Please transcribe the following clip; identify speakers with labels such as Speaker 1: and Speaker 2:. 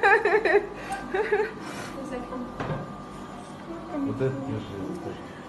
Speaker 1: Вот это держи. вот это.